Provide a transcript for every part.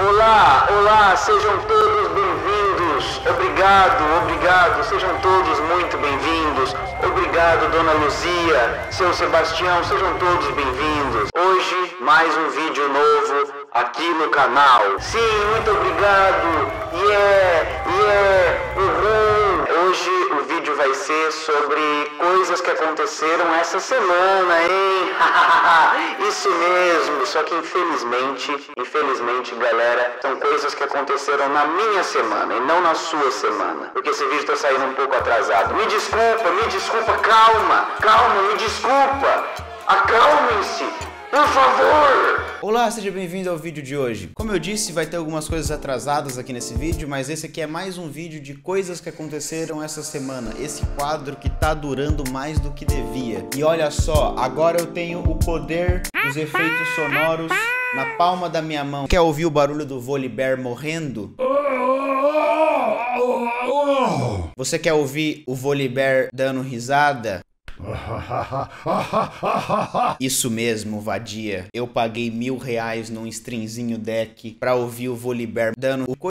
Olá, olá, sejam todos bem-vindos. Obrigado, obrigado, sejam todos muito bem-vindos. Obrigado, Dona Luzia, seu Sebastião, sejam todos bem-vindos. Hoje, mais um vídeo novo aqui no canal. Sim, muito obrigado. Yeah, yeah, uhum. Hoje o vídeo vai ser sobre coisas que aconteceram essa semana, hein? Isso mesmo, só que infelizmente, infelizmente, galera, são coisas que aconteceram na minha semana e não na sua semana. Porque esse vídeo tá saindo um pouco atrasado. Me desculpa, me desculpa, calma, calma, me desculpa. Acalmem-se, por favor. Olá, seja bem-vindo ao vídeo de hoje. Como eu disse, vai ter algumas coisas atrasadas aqui nesse vídeo, mas esse aqui é mais um vídeo de coisas que aconteceram essa semana. Esse quadro que tá durando mais do que devia. E olha só, agora eu tenho o poder dos efeitos sonoros na palma da minha mão. Quer ouvir o barulho do Volibear morrendo? Você quer ouvir o Volibear dando risada? Isso mesmo, vadia. Eu paguei mil reais num stringzinho deck pra ouvir o Volibear dando o co...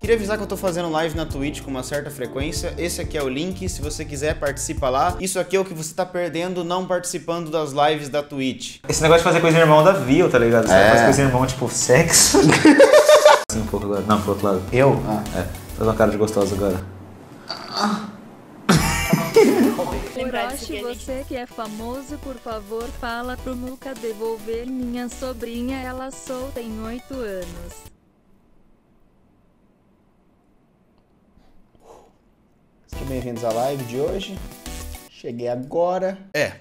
Queria avisar que eu tô fazendo live na Twitch com uma certa frequência. Esse aqui é o link, se você quiser participa lá. Isso aqui é o que você tá perdendo não participando das lives da Twitch. Esse negócio de fazer coisa irmão da Viu, tá ligado? Você É. faz coisa irmão, tipo, sexo. assim, um pouco agora. Não, pro outro lado. Eu? Ah. É. Faz uma cara de gostosa agora. Orochi, você que é famoso, por favor, fala pro Muka devolver minha sobrinha, ela só tem 8 anos. Sejam bem-vindos à live de hoje. Cheguei agora. É,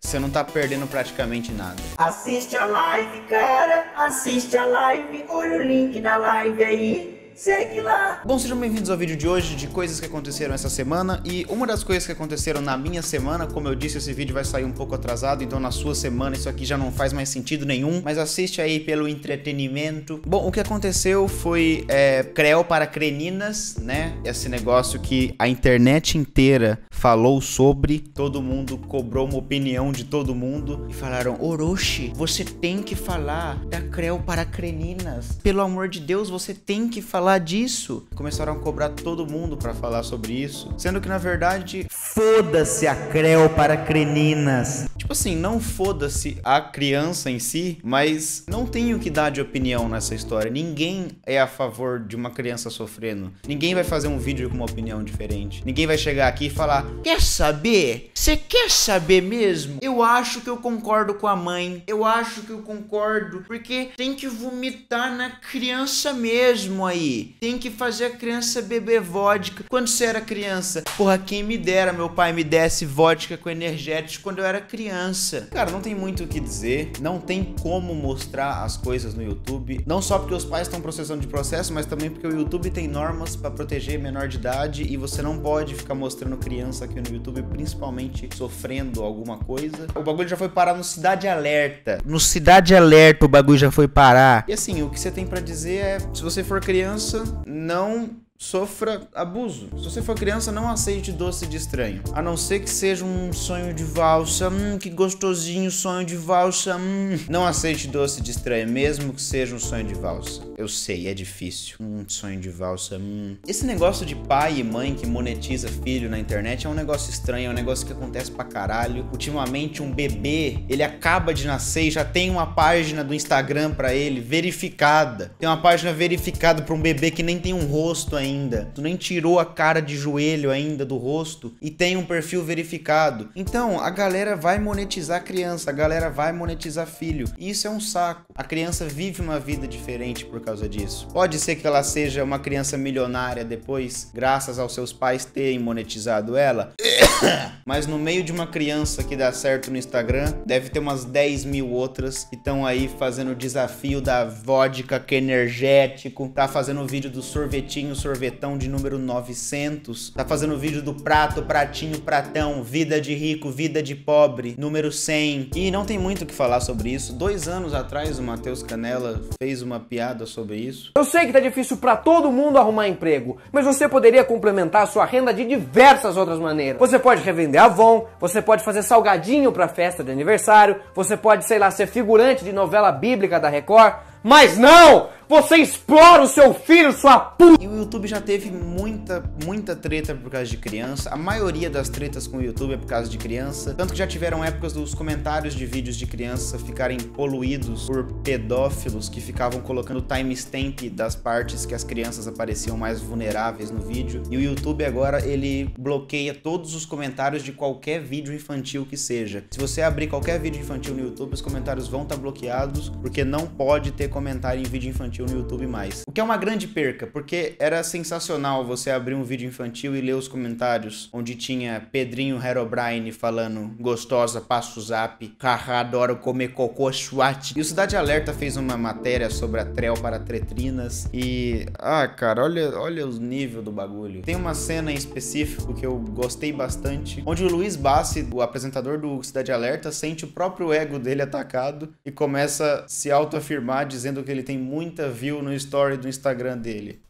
você não tá perdendo praticamente nada. Assiste a live, cara. Assiste a live. Olha o link na live aí. Segue lá. Bom, sejam bem-vindos ao vídeo de hoje de coisas que aconteceram essa semana e uma das coisas que aconteceram na minha semana, como eu disse, esse vídeo vai sair um pouco atrasado, então na sua semana isso aqui já não faz mais sentido nenhum, mas assiste aí pelo entretenimento. Bom, o que aconteceu foi é, Creu para Creninas, né? Esse negócio que a internet inteira falou sobre, todo mundo cobrou uma opinião de todo mundo e falaram: Orochi, você tem que falar da Creu para Creninas. Pelo amor de Deus, você tem que falar disso. Começaram a cobrar todo mundo pra falar sobre isso, sendo que na verdade, foda-se a Creu para Creninas. Tipo assim, não foda-se a criança em si, mas não tenho que dar de opinião nessa história. Ninguém é a favor de uma criança sofrendo. Ninguém vai fazer um vídeo com uma opinião diferente. Ninguém vai chegar aqui e falar: Quer saber? Você quer saber mesmo? Eu acho que eu concordo com a mãe. Eu acho que eu concordo. Porque tem que vomitar na criança mesmo aí. Tem que fazer a criança beber vodka. Quando você era criança, porra, quem me dera, meu pai me desse vodka com energético quando eu era criança. Cara, não tem muito o que dizer. Não tem como mostrar as coisas no YouTube. Não só porque os pais estão processando de processo, mas também porque o YouTube tem normas pra proteger menor de idade e você não pode ficar mostrando criança aqui no YouTube, principalmente sofrendo alguma coisa. O bagulho já foi parar no Cidade Alerta. No Cidade Alerta o bagulho já foi parar. E assim, o que você tem pra dizer é, se você for criança, não sofra abuso. Se você for criança, não aceite doce de estranho. A não ser que seja um sonho de valsa. Hum, que gostosinho sonho de valsa. Hum. Não aceite doce de estranho, mesmo que seja um sonho de valsa. Eu sei, é difícil. Um sonho de valsa. Hum. Esse negócio de pai e mãe que monetiza filho na internet é um negócio estranho, é um negócio que acontece pra caralho. Ultimamente, um bebê, ele acaba de nascer e já tem uma página do Instagram pra ele verificada. Tem uma página verificada pra um bebê que nem tem um rosto ainda. Tu nem tirou a cara de joelho ainda do rosto e tem um perfil verificado. Então, a galera vai monetizar criança, a galera vai monetizar filho. E isso é um saco. A criança vive uma vida diferente por causa disso. Pode ser que ela seja uma criança milionária depois, graças aos seus pais terem monetizado ela. Mas no meio de uma criança que dá certo no Instagram, deve ter umas 10 mil outras que estão aí fazendo o desafio da vodka que é energético, tá fazendo o vídeo do sorvetinho, sorvetão de número 900, tá fazendo o vídeo do prato, pratinho, pratão, vida de rico, vida de pobre, número 100. E não tem muito o que falar sobre isso. Dois anos atrás, o Matheus Canella fez uma piada sobre isso. Eu sei que tá difícil pra todo mundo arrumar emprego, mas você poderia complementar a sua renda de diversas outras maneiras. Você pode pode revender Avon, você pode fazer salgadinho pra festa de aniversário, você pode, sei lá, ser figurante de novela bíblica da Record, mas não! Você explora o seu filho, sua puta! E o YouTube já teve muita, muita treta por causa de criança. A maioria das tretas com o YouTube é por causa de criança. Tanto que já tiveram épocas dos comentários de vídeos de criança ficarem poluídos por pedófilos que ficavam colocando timestamp das partes que as crianças apareciam mais vulneráveis no vídeo. E o YouTube agora ele bloqueia todos os comentários de qualquer vídeo infantil que seja. Se você abrir qualquer vídeo infantil no YouTube, os comentários vão estar bloqueados porque não pode ter comentário em vídeo infantil no YouTube mais. O que é uma grande perca, porque era sensacional você abrir um vídeo infantil e ler os comentários onde tinha Pedrinho Herobrine falando gostosa, passa o zap, haha, adoro comer cocô, swat. E o Cidade Alerta fez uma matéria sobre a Trel para Tretrinas e... Ah, cara, olha, olha os níveis do bagulho. Tem uma cena em específico que eu gostei bastante, onde o Luiz Bassi, o apresentador do Cidade Alerta, sente o próprio ego dele atacado e começa a se autoafirmar dizendo que ele tem muita view no story do Instagram dele.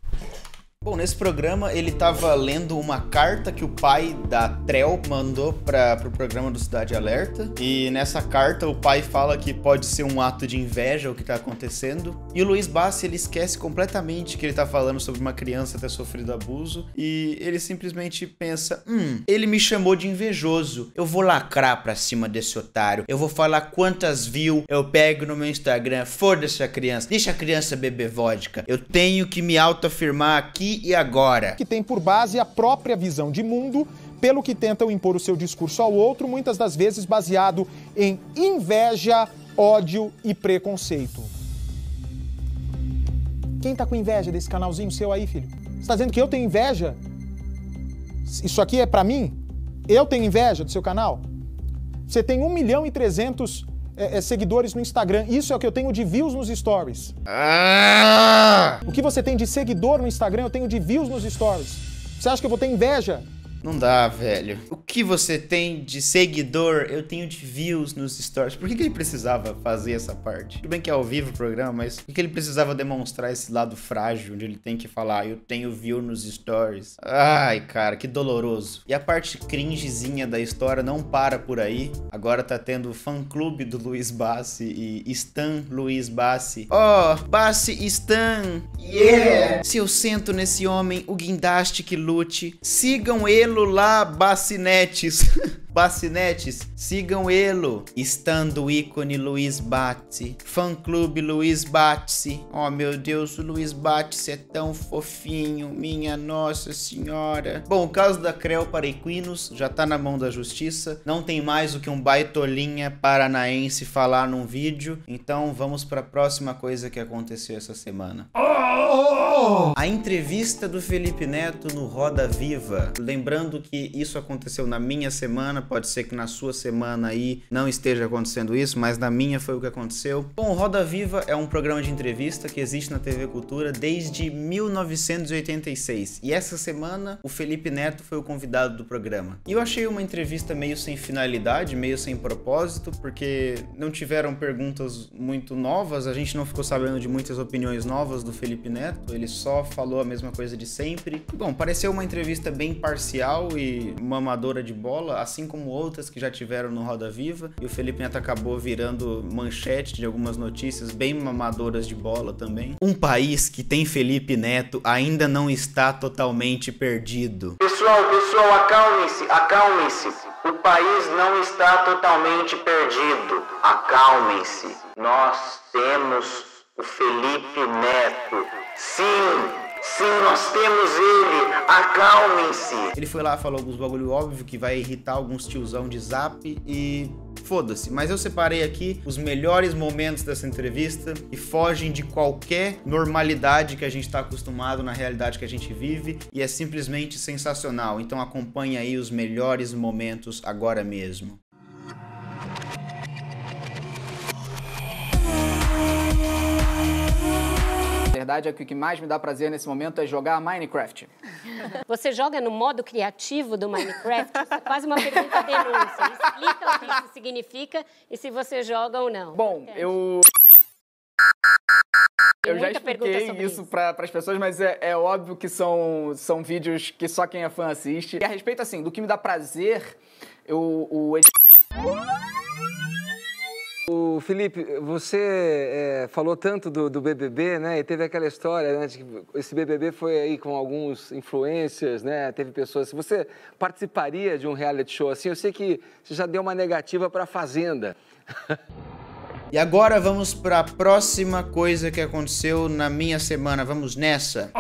Bom, nesse programa ele tava lendo uma carta que o pai da Trel mandou para pro programa do Cidade Alerta. E nessa carta o pai fala que pode ser um ato de inveja o que tá acontecendo. E o Luiz Bassi ele esquece completamente que ele tá falando sobre uma criança ter sofrido abuso. E ele simplesmente pensa: hum, ele me chamou de invejoso. Eu vou lacrar pra cima desse otário. Eu vou falar quantas views eu pego no meu Instagram. Foda-se a criança. Deixa a criança beber vodka. Eu tenho que me autoafirmar e agora. Que tem por base a própria visão de mundo, pelo que tentam impor o seu discurso ao outro, muitas das vezes baseado em inveja, ódio e preconceito. Quem tá com inveja desse canalzinho seu aí, filho? Você tá dizendo que eu tenho inveja? Isso aqui é para mim? Eu tenho inveja do seu canal? Você tem 1 milhão e 300 é, é, seguidores no Instagram. Isso é o que eu tenho de views nos stories. Ah! O que você tem de seguidor no Instagram, eu tenho de views nos stories. Você acha que eu vou ter inveja? Não dá, velho. O que você tem de seguidor, eu tenho de views nos stories. Por que, que ele precisava fazer essa parte? Tudo bem que é ao vivo o programa, mas por que, que ele precisava demonstrar esse lado frágil, onde ele tem que falar, eu tenho view nos stories? Ai, cara, que doloroso. E a parte cringezinha da história não para por aí. Agora tá tendo fã-clube do Luiz Bassi e Stan Luiz Bassi. Oh, Bassi Stan! Yeah! Se eu sento nesse homem, o guindaste que lute. Sigam ele lá, Bacinetes. Bacinetes, sigam ele. Estando o ícone Luiz Batse. Fã clube Luiz Batse. Oh meu Deus, o Luiz Batse é tão fofinho. Minha Nossa Senhora. Bom, o caso da Creu para equinos já tá na mão da justiça. Não tem mais o que um baitolinha paranaense falar num vídeo. Então vamos para a próxima coisa que aconteceu essa semana. A entrevista do Felipe Neto no Roda Viva. Lembrando que isso aconteceu na minha semana, pode ser que na sua semana aí não esteja acontecendo isso, mas na minha foi o que aconteceu. Bom, Roda Viva é um programa de entrevista que existe na TV Cultura desde 1986. E essa semana o Felipe Neto foi o convidado do programa. E eu achei uma entrevista meio sem finalidade, meio sem propósito, porque não tiveram perguntas muito novas, a gente não ficou sabendo de muitas opiniões novas do Felipe Neto, ele só falou a mesma coisa de sempre. Bom, pareceu uma entrevista bem parcial e mamadora de bola, assim como outras que já tiveram no Roda Viva, e o Felipe Neto acabou virando manchete de algumas notícias bem mamadoras de bola também. Um país que tem Felipe Neto ainda não está totalmente perdido. Pessoal, pessoal, acalme-se, acalme-se. O país não está totalmente perdido. Acalmem-se. Nós temos o Felipe Neto. Sim, sim, nós temos ele. Acalmem-se. Ele foi lá, falou alguns bagulho óbvio que vai irritar alguns tiozão de zap e foda-se. Mas eu separei aqui os melhores momentos dessa entrevista e fogem de qualquer normalidade que a gente está acostumado na realidade que a gente vive e é simplesmente sensacional. Então acompanhe aí os melhores momentos agora mesmo. Verdade é que o que mais me dá prazer nesse momento é jogar Minecraft. Você joga no modo criativo do Minecraft? Isso é quase uma pergunta denúncia. Explica o que isso significa e se você joga ou não. Bom, eu Eu já expliquei isso isso. para as pessoas, mas é, é óbvio que são, são vídeos que só quem é fã assiste. E a respeito, assim, do que me dá prazer, eu, o O Felipe, você é, falou tanto do, do BBB, né? E teve aquela história, né? De que esse BBB foi aí com alguns influencers, né? Teve pessoas. Se você participaria de um reality show assim, eu sei que você já deu uma negativa para Fazenda. E agora vamos para a próxima coisa que aconteceu na minha semana. Vamos nessa.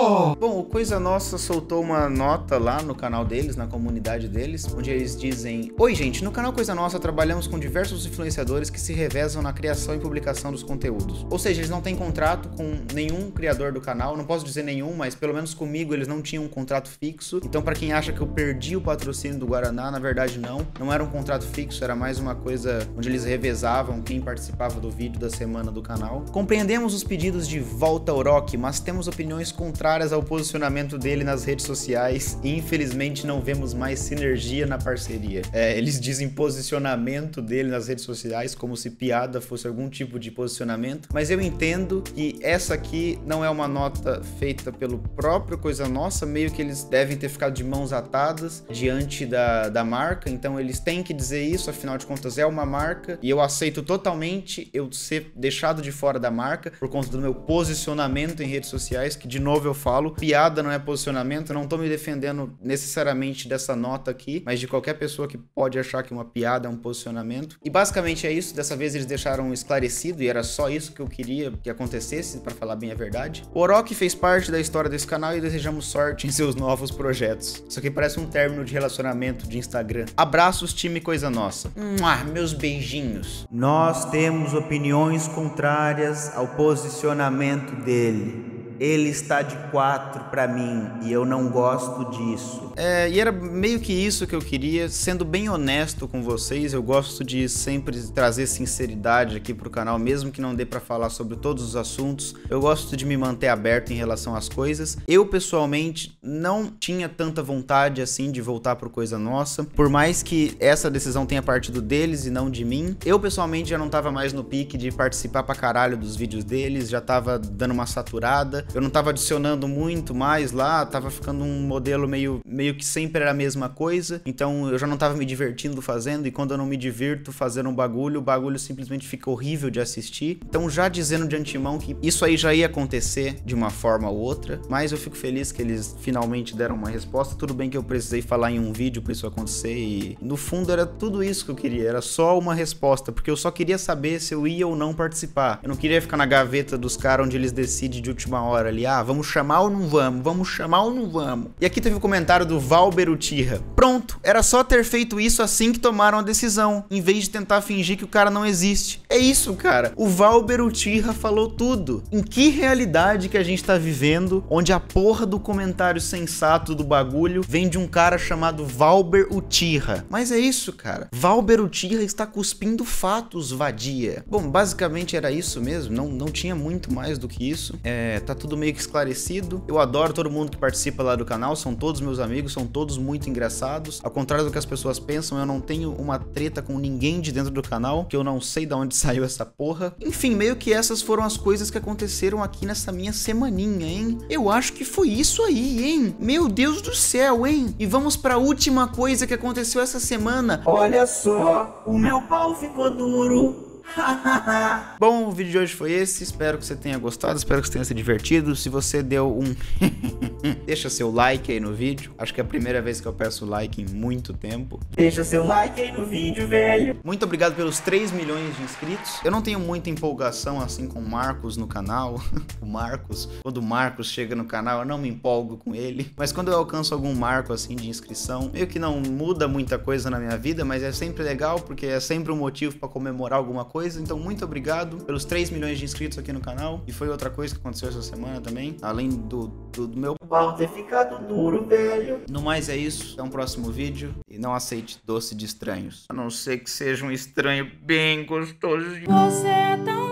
Bom, o Coisa Nossa soltou uma nota lá no canal deles, na comunidade deles, onde eles dizem: Oi, gente, no canal Coisa Nossa trabalhamos com diversos influenciadores que se revezam na criação e publicação dos conteúdos. Ou seja, eles não têm contrato com nenhum criador do canal, não posso dizer nenhum, mas pelo menos comigo eles não tinham um contrato fixo. Então, para quem acha que eu perdi o patrocínio do Guaraná, na verdade não. Não era um contrato fixo, era mais uma coisa onde eles revezavam quem participava do vídeo da semana do canal. Compreendemos os pedidos de volta ao Rock, mas temos opiniões contrárias ao posicionamento dele nas redes sociais e infelizmente não vemos mais sinergia na parceria. É, eles dizem posicionamento dele nas redes sociais como se piada fosse algum tipo de posicionamento, mas eu entendo que essa aqui não é uma nota feita pelo próprio Coisa Nossa, meio que eles devem ter ficado de mãos atadas diante da, da marca, então eles têm que dizer isso, afinal de contas é uma marca e eu aceito totalmente eu ser deixado de fora da marca por conta do meu posicionamento em redes sociais, que de novo eu falo, piada não é posicionamento, eu não tô me defendendo necessariamente dessa nota aqui, mas de qualquer pessoa que pode achar que uma piada é um posicionamento. E basicamente é isso, dessa vez eles deixaram esclarecido e era só isso que eu queria que acontecesse, para falar bem a verdade. O Orochi fez parte da história desse canal e desejamos sorte em seus novos projetos. Isso aqui parece um término de relacionamento de Instagram. Abraços, time Coisa Nossa. Mua, meus beijinhos. Nós temos opiniões contrárias ao posicionamento dele. Ele está de quatro pra mim e eu não gosto disso. É, e era meio que isso que eu queria, sendo bem honesto com vocês, eu gosto de sempre trazer sinceridade aqui pro canal, mesmo que não dê pra falar sobre todos os assuntos. Eu gosto de me manter aberto em relação às coisas. Eu pessoalmente não tinha tanta vontade assim de voltar pro Coisa Nossa, por mais que essa decisão tenha partido deles e não de mim. Eu pessoalmente já não tava mais no pique de participar pra caralho dos vídeos deles, já tava dando uma saturada. Eu não tava adicionando muito mais lá, tava ficando um modelo meio, meio que sempre era a mesma coisa. Então eu já não tava me divertindo fazendo, e quando eu não me divirto fazendo um bagulho, o bagulho simplesmente fica horrível de assistir. Então já dizendo de antemão que isso aí já ia acontecer de uma forma ou outra, mas eu fico feliz que eles finalmente deram uma resposta. Tudo bem que eu precisei falar em um vídeo pra isso acontecer, e no fundo era tudo isso que eu queria, era só uma resposta, porque eu só queria saber se eu ia ou não participar. Eu não queria ficar na gaveta dos caras onde eles decidem de última hora ali, ah, vamos chamar ou não vamos? Vamos chamar ou não vamos? E aqui teve o um comentário do Valber Utirra. Pronto, era só ter feito isso assim que tomaram a decisão, em vez de tentar fingir que o cara não existe. É isso, cara. O Valber Utirra falou tudo. Em que realidade que a gente tá vivendo, onde a porra do comentário sensato do bagulho vem de um cara chamado Valber Utirra? Mas é isso, cara. Valber Utirra está cuspindo fatos, vadia. Bom, basicamente era isso mesmo, não, não tinha muito mais do que isso. É, tá tudo meio que esclarecido. Eu adoro todo mundo que participa lá do canal, são todos meus amigos, são todos muito engraçados. Ao contrário do que as pessoas pensam, eu não tenho uma treta com ninguém de dentro do canal, que eu não sei de onde saiu essa porra. Enfim, meio que essas foram as coisas que aconteceram aqui nessa minha semaninha, hein? Eu acho que foi isso aí, hein? Meu Deus do céu, hein? E vamos pra última coisa que aconteceu essa semana. Olha só, o meu pau ficou duro. Bom, o vídeo de hoje foi esse. Espero que você tenha gostado, espero que você tenha se divertido. Se você deu um. Deixa seu like aí no vídeo. Acho que é a primeira vez que eu peço like em muito tempo. Deixa seu like aí no vídeo, velho. Muito obrigado pelos 3 milhões de inscritos. Eu não tenho muita empolgação assim com o Marcos no canal. o Marcos, quando o Marcos chega no canal, eu não me empolgo com ele. Mas quando eu alcanço algum marco assim de inscrição, meio que não muda muita coisa na minha vida, mas é sempre legal porque é sempre um motivo para comemorar alguma coisa. Então, muito obrigado pelos 3 milhões de inscritos aqui no canal. E foi outra coisa que aconteceu essa semana também, além do, do, do meu pau ter ficado duro, velho. No mais é isso, até um próximo vídeo. E não aceite doce de estranhos. A não ser que seja um estranho bem gostosinho. Você é tão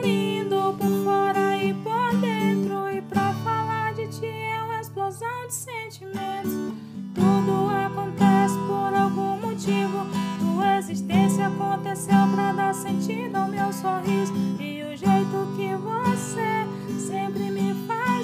sorriso